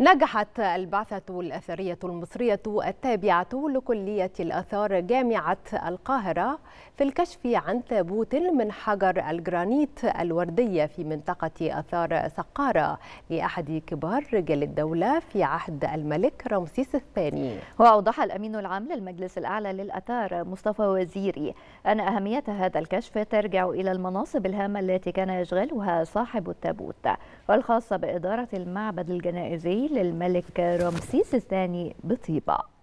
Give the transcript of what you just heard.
نجحت البعثة الأثرية المصرية التابعة لكلية الآثار جامعة القاهرة في الكشف عن تابوت من حجر الجرانيت الوردية في منطقة آثار سقارة لأحد كبار رجال الدولة في عهد الملك رمسيس الثاني. وأوضح الأمين العام للمجلس الأعلى للآثار مصطفى وزيري أن أهمية هذا الكشف ترجع إلى المناصب الهامة التي كان يشغلها صاحب التابوت والخاصة بإدارة المعبد الجنائزي للملك رمسيس الثاني بطيبة.